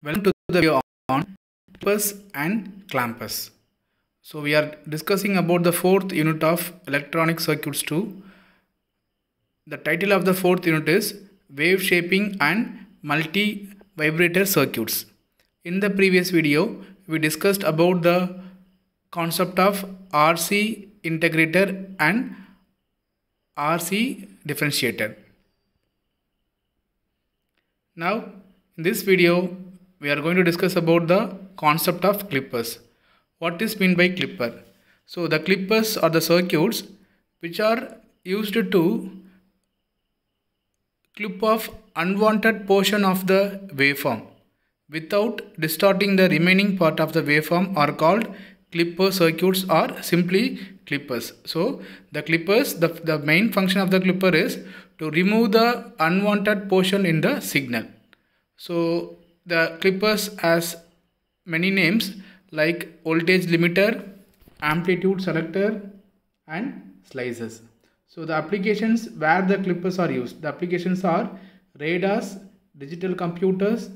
Welcome to the video on clippers and clampers. So we are discussing about the fourth unit of electronic circuits 2. The title of the fourth unit is wave shaping and multi vibrator circuits. In the previous video we discussed about the concept of RC integrator and RC differentiator. Now in this video we are going to discuss about the concept of clippers. What is meant by clipper? So the clippers are the circuits which are used to clip off unwanted portion of the waveform without distorting the remaining part of the waveform are called clipper circuits or simply clippers. So the clippers, the, the main function of the clipper is to remove the unwanted portion in the signal. So the clippers has many names like voltage limiter, amplitude selector and slicers. So the applications where the clippers are used, the applications are radars, digital computers,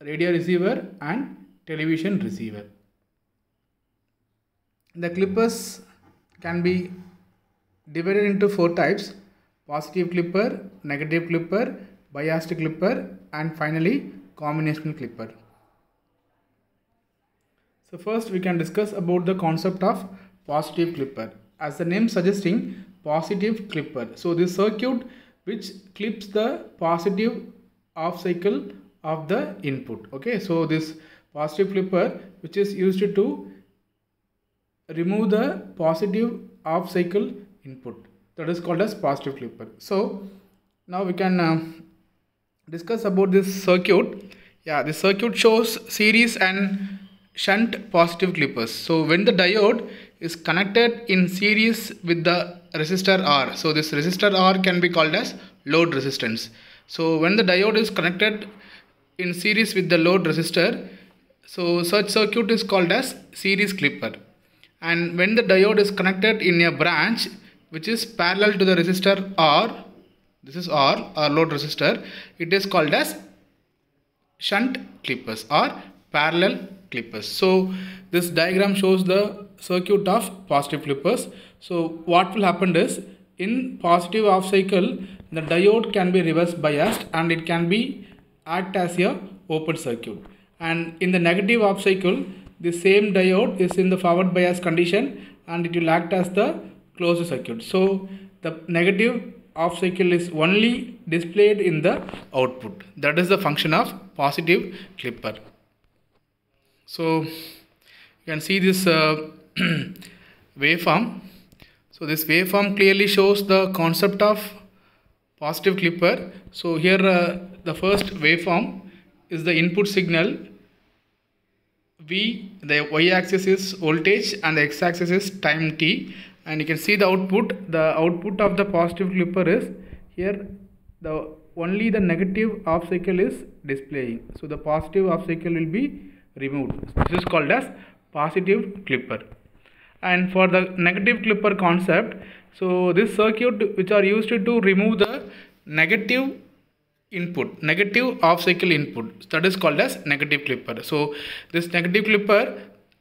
radio receiver and television receiver. The clippers can be divided into four types positive clipper, negative clipper, biased clipper and finally combinational clipper. So first we can discuss about the concept of positive clipper. As the name suggesting positive clipper. So this circuit which clips the positive off cycle of the input. Okay, so this positive clipper which is used to remove the positive off cycle input that is called as positive clipper. So now we can uh, discuss about this circuit. Yeah, the circuit shows series and shunt positive clippers. So when the diode is connected in series with the resistor R. So this resistor R can be called as load resistance. So when the diode is connected in series with the load resistor, so such circuit is called as series clipper. And when the diode is connected in a branch which is parallel to the resistor R, this is R or load resistor, it is called as shunt clippers or parallel clippers. So this diagram shows the circuit of positive clippers. So what will happen is in positive off cycle the diode can be reverse biased and it can be act as a open circuit and in the negative off cycle the same diode is in the forward bias condition and it will act as the closed circuit. So the negative off cycle is only displayed in the output. That is the function of positive clipper. So you can see this uh, waveform. So this waveform clearly shows the concept of positive clipper. So here uh, the first waveform is the input signal V, the y-axis is voltage and the x-axis is time t and you can see the output. The output of the positive clipper is here the only the negative off cycle is displaying. So the positive off cycle will be removed. This is called as positive clipper. And for the negative clipper concept, so this circuit which are used to remove the negative input negative off cycle input that is called as negative clipper so this negative clipper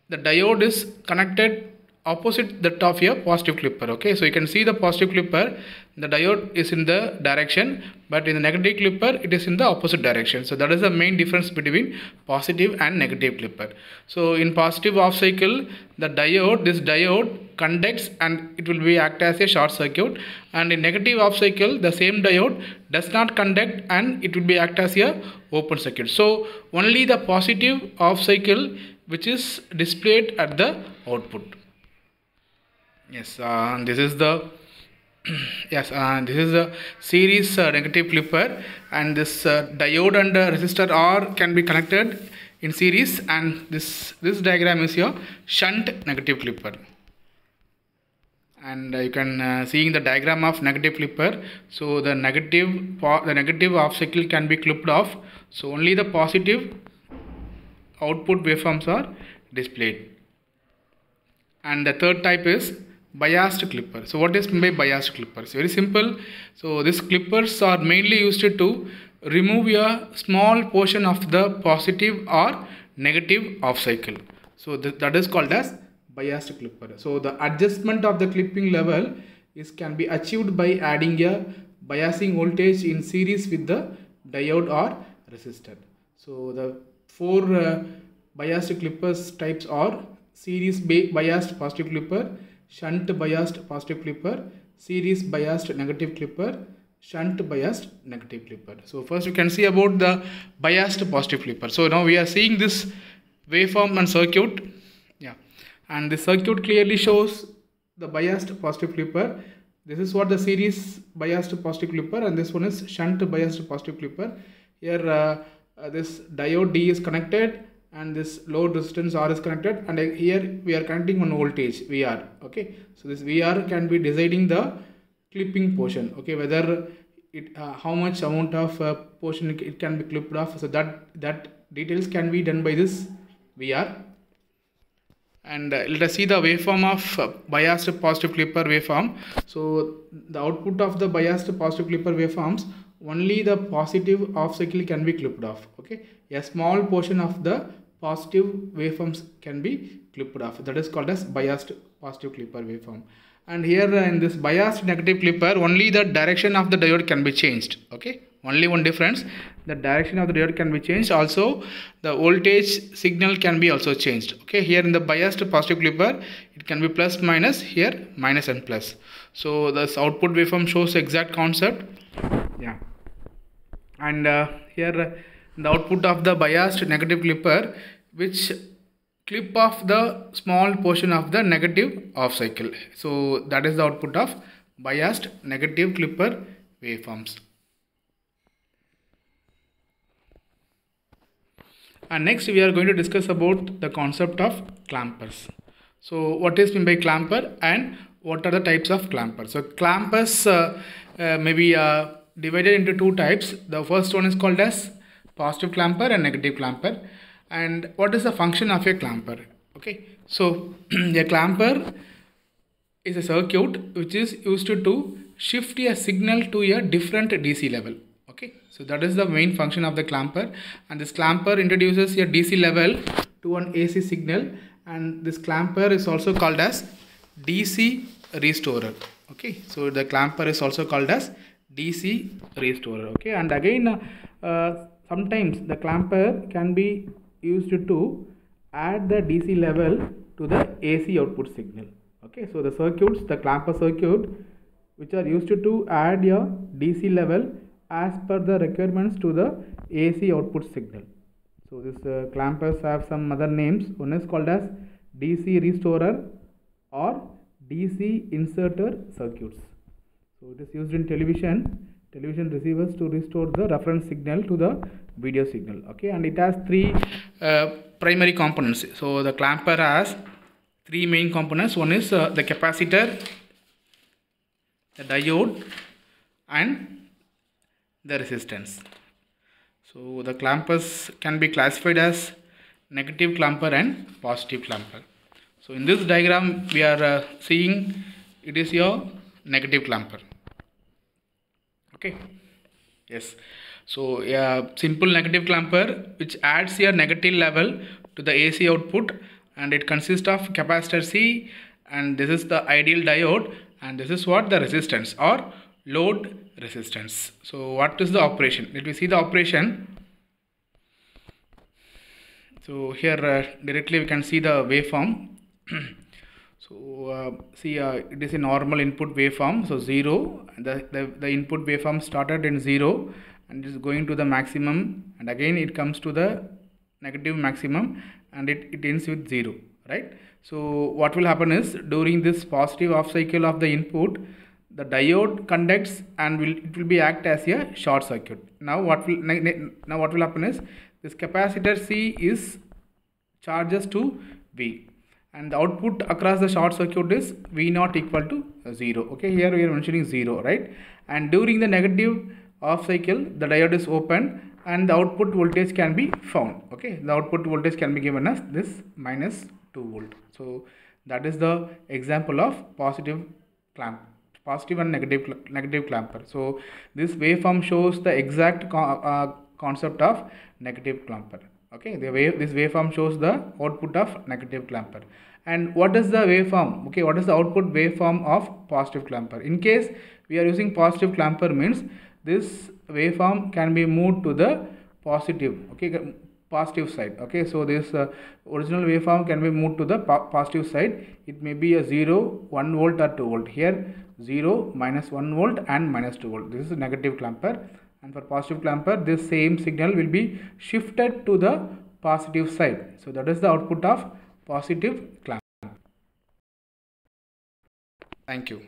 the diode is connected opposite that of a positive clipper okay? So you can see the positive clipper the diode is in the direction but in the negative clipper it is in the opposite direction. So that is the main difference between positive and negative clipper. So in positive off cycle the diode this diode conducts and it will be act as a short circuit. And in negative off cycle the same diode does not conduct and it will be act as a open circuit. So only the positive off cycle which is displayed at the output yes uh, this is the yes uh, this is a series uh, negative clipper and this uh, diode and resistor R can be connected in series and this this diagram is your shunt negative clipper and you can uh, see in the diagram of negative clipper so the negative the negative off cycle can be clipped off so only the positive output waveforms are displayed. And the third type is biased clipper so what is meant by biased clippers very simple so these clippers are mainly used to remove a small portion of the positive or negative off cycle. So th- that is called as biased clipper. So the adjustment of the clipping level is can be achieved by adding a biasing voltage in series with the diode or resistor. So the four uh, biased clippers types are series biased positive clipper, shunt biased positive clipper, series biased negative clipper, shunt biased negative clipper. So first you can see about the biased positive clipper. So now we are seeing this waveform and circuit. Yeah, and the circuit clearly shows the biased positive clipper. This is what the series biased positive clipper and this one is shunt biased positive clipper. Here uh, uh, this diode D is connected and this load resistance R is connected and here we are connecting one voltage VR okay? So this VR can be deciding the clipping portion okay? Whether it uh, how much amount of uh, portion it can be clipped off. So that that details can be done by this VR and uh, let us see the waveform of uh, biased positive clipper waveform. So the output of the biased positive clipper waveforms only the positive off cycle can be clipped off okay? A small portion of the positive waveforms can be clipped off. That is called as biased positive clipper waveform. And here uh, in this biased negative clipper only the direction of the diode can be changed. Okay? Only one difference. The direction of the diode can be changed. Also the voltage signal can be also changed. Okay? Here in the biased positive clipper it can be plus minus. Here minus and plus. So this output waveform shows exact concept. Yeah. And uh, here the output of the biased negative clipper which clip off the small portion of the negative off cycle. So that is the output of biased negative clipper waveforms. And next we are going to discuss about the concept of clampers. So what is meant by clamper and what are the types of clampers? So clampers uh, uh, may be uh, divided into two types. The first one is called as positive clamper and negative clamper. And what is the function of a clamper? Okay so a clamper is a circuit which is used to shift a signal to a different DC level. Okay so that is the main function of the clamper. And this clamper introduces a DC level to an AC signal. And this clamper is also called as DC restorer. Okay so the clamper is also called as DC restorer. Okay and again uh, sometimes the clamper can be used to add the DC level to the AC output signal. Okay, so the circuits, the clamper circuit, which are used to add a DC level as per the requirements to the AC output signal. So this uh, clampers have some other names. One is called as DC restorer or DC inserter circuits. So it is used in television television receivers to restore the reference signal to the video signal okay? And it has three uh, primary components. So the clamper has three main components. One is uh, the capacitor the diode and the resistance. So the clampers can be classified as negative clamper and positive clamper. So in this diagram we are uh, seeing it is your negative clamper okay yes. So yeah simple negative clamper which adds a negative level to the AC output and it consists of capacitor C and this is the ideal diode and this is what the resistance or load resistance. So what is the operation? Let me see the operation. So here uh, directly we can see the waveform So uh, see uh, it is a normal input waveform. So 0 the, the, the input waveform started in 0 and is going to the maximum and again it comes to the negative maximum and it, it ends with 0 right. So what will happen is during this positive off cycle of the input the diode conducts and will it will be act as a short circuit. Now what will now what will happen is this capacitor C is charges to V and the output across the short circuit is V naught equal to 0 okay here we are mentioning 0 right and during the negative off cycle the diode is open and the output voltage can be found okay the output voltage can be given as this minus 2 volt so that is the example of positive clamp positive and negative cl- negative clamper. So this waveform shows the exact co- uh, concept of negative clamper. Okay, the wave this waveform shows the output of negative clamper. And what is the waveform? Okay, what is the output waveform of positive clamper? In case we are using positive clamper means this waveform can be moved to the positive. Okay, positive side okay so this uh, original waveform can be moved to the po- positive side it may be a 0 1 volt or 2 volt here 0 minus 1 volt and minus 2 volt this is negative clamper and for positive clamper this same signal will be shifted to the positive side. So that is the output of positive clamper thank you